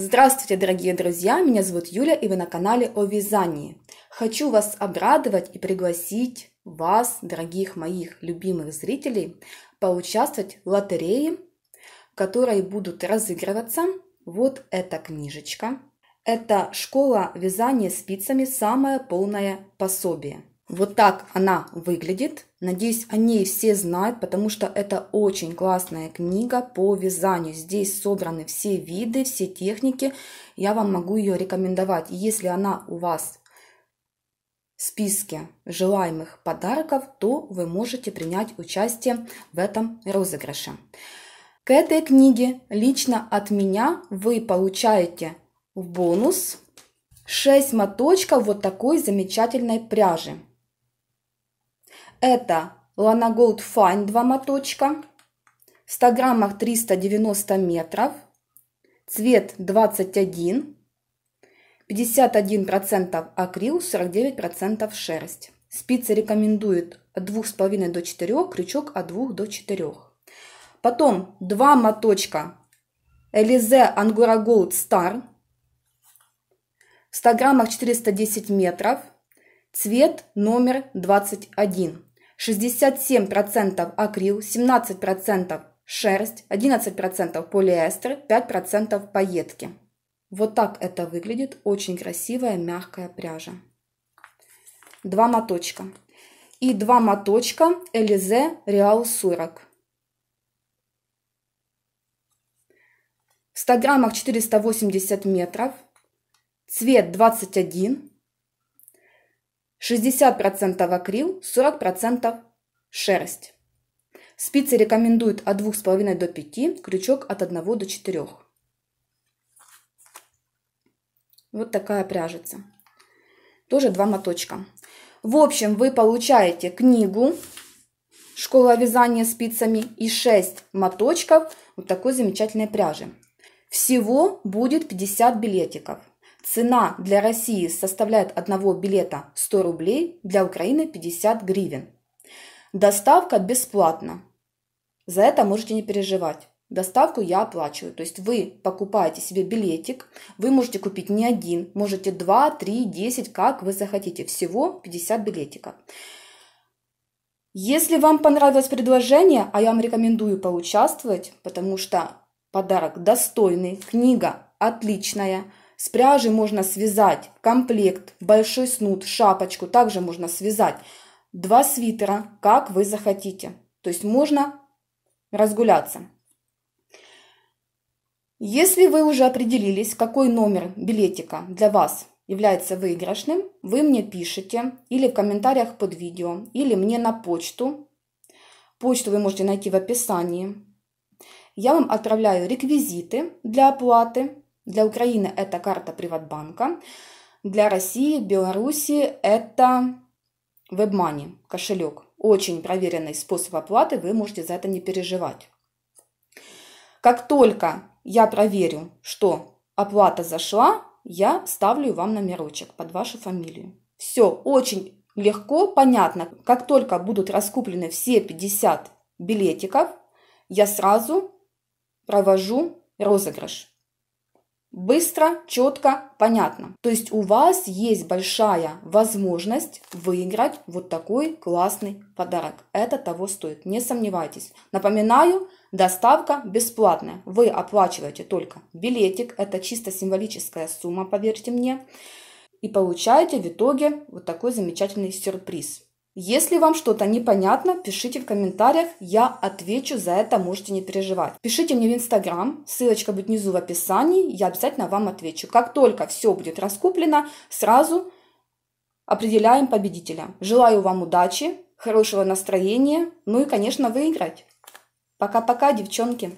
Здравствуйте, дорогие друзья! Меня зовут Юля, и вы на канале о вязании. Хочу вас обрадовать и пригласить вас, дорогих моих любимых зрителей, поучаствовать в лотерее, в которой будут разыгрываться вот эта книжечка. Это «Школа вязания спицами. Самое полное пособие». Вот так она выглядит. Надеюсь, о ней все знают, потому что это очень классная книга по вязанию. Здесь собраны все виды, все техники. Я вам могу ее рекомендовать. Если она у вас в списке желаемых подарков, то вы можете принять участие в этом розыгрыше. К этой книге лично от меня вы получаете в бонус 6 моточков вот такой замечательной пряжи. Это Lana Gold Fine 2 моточка. В 100 граммах 390 метров. Цвет 21. 51% акрил, 49% шерсть. Спицы рекомендуют от 2,5 до 4, крючок от 2 до 4. Потом два моточка Элизе Angora Gold Star. В 100 граммах 410 метров. Цвет номер 21. 67% акрил, 17% шерсть, 11% полиэстер, 5% пайетки. Вот так это выглядит. Очень красивая мягкая пряжа. Два моточка. И два моточка Элизе Реал 40. В 100 граммах 480 метров. Цвет 21. 60% акрил, 40% шерсть. Спицы рекомендуют от 2,5 до 5, крючок от 1 до 4. Вот такая пряжица. Тоже два моточка. В общем, вы получаете книгу «Школа вязания спицами» и 6 моточков вот такой замечательной пряжи. Всего будет 50 билетиков. Цена для России составляет одного билета 100 рублей, для Украины 50 гривен. Доставка бесплатна. За это можете не переживать. Доставку я оплачиваю. То есть вы покупаете себе билетик, вы можете купить не один, можете 2, 3, 10, как вы захотите. Всего 50 билетиков. Если вам понравилось предложение, а я вам рекомендую поучаствовать, потому что подарок достойный, книга отличная – с пряжи можно связать комплект, большой снуд, шапочку. Также можно связать два свитера, как вы захотите. То есть можно разгуляться. Если вы уже определились, какой номер билетика для вас является выигрышным, вы мне пишите или в комментариях под видео, или мне на почту. Почту вы можете найти в описании. Я вам отправляю реквизиты для оплаты для Украины это карта Приватбанка. Для России, Беларуси это WebMoney, кошелек. Очень проверенный способ оплаты, вы можете за это не переживать. Как только я проверю, что оплата зашла, я ставлю вам номерочек под вашу фамилию. Все очень легко, понятно. Как только будут раскуплены все 50 билетиков, я сразу провожу розыгрыш. Быстро, четко, понятно. То есть у вас есть большая возможность выиграть вот такой классный подарок. Это того стоит, не сомневайтесь. Напоминаю, доставка бесплатная. Вы оплачиваете только билетик, это чисто символическая сумма, поверьте мне. И получаете в итоге вот такой замечательный сюрприз. Если вам что-то непонятно, пишите в комментариях, я отвечу, за это можете не переживать. Пишите мне в Инстаграм, ссылочка будет внизу в описании, я обязательно вам отвечу. Как только все будет раскуплено, сразу определяем победителя. Желаю вам удачи, хорошего настроения, ну и, конечно, выиграть. Пока-пока, девчонки!